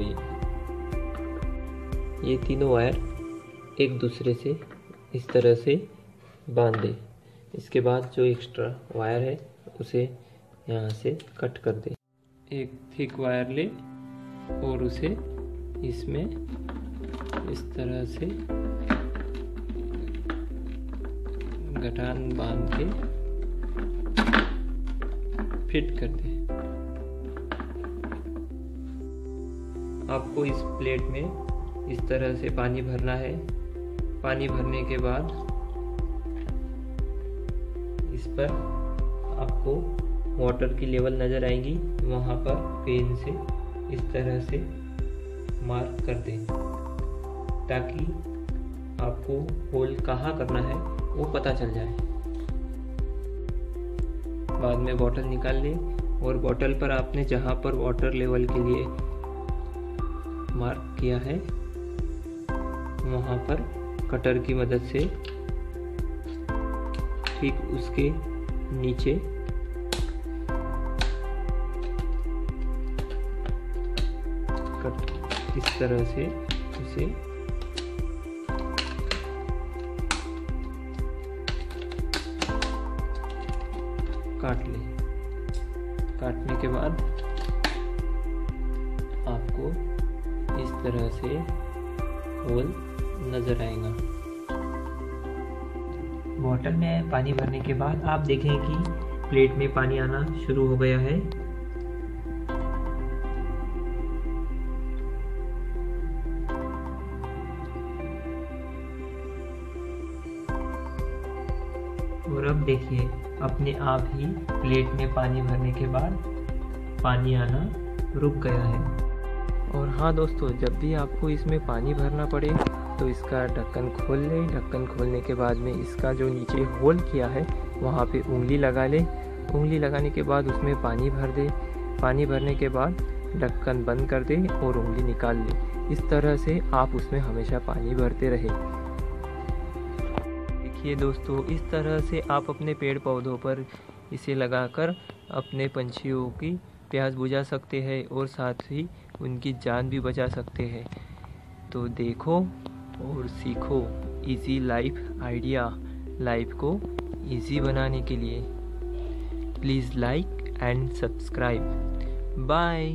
गई ये तीनों वायर एक दूसरे से इस तरह से बाँध। दे इसके बाद जो एक्स्ट्रा वायर है, उसे यहाँ से कट कर दे। एक थिक वायर ले और उसे इसमें इस तरह से गठान बाँध के फिट कर दे। आपको इस प्लेट में इस तरह से पानी भरना है। पानी भरने के बाद इस पर आपको वाटर की लेवल नज़र आएँगी। वहाँ पर पेन से इस तरह से मार्क कर दें, ताकि आपको होल कहाँ करना है वो पता चल जाए। बाद में बॉटल निकाल लें और बॉटल पर आपने जहाँ पर वाटर लेवल के लिए मार्क किया है, वहाँ पर कटर की मदद से, ठीक उसके नीचे। कट इस तरह से उसे। काट ले। काटने के बाद आपको इस तरह से होल नज़र आएगा। बॉटल में पानी भरने के बाद आप देखें कि प्लेट में पानी आना शुरू हो गया है। और अब देखिए, अपने आप ही प्लेट में पानी भरने के बाद पानी आना रुक गया है। और हाँ दोस्तों, जब भी आपको इसमें पानी भरना पड़े तो इसका ढक्कन खोल लें। ढक्कन खोलने के बाद में इसका जो नीचे होल किया है, वहाँ पे उंगली लगा लें। उंगली लगाने के बाद उसमें पानी भर दें। पानी भरने के बाद ढक्कन बंद कर दें और उंगली निकाल लें। इस तरह से आप उसमें हमेशा पानी भरते रहें। देखिए दोस्तों, इस तरह से आप अपने पेड़ पौधों पर इसे लगाकर अपने पंछियों की प्यास बुझा सकते हैं और साथ ही उनकी जान भी बचा सकते हैं। तो देखो और सीखो इजी लाइफ आइडिया लाइफ को इजी बनाने के लिए। Please like and subscribe bye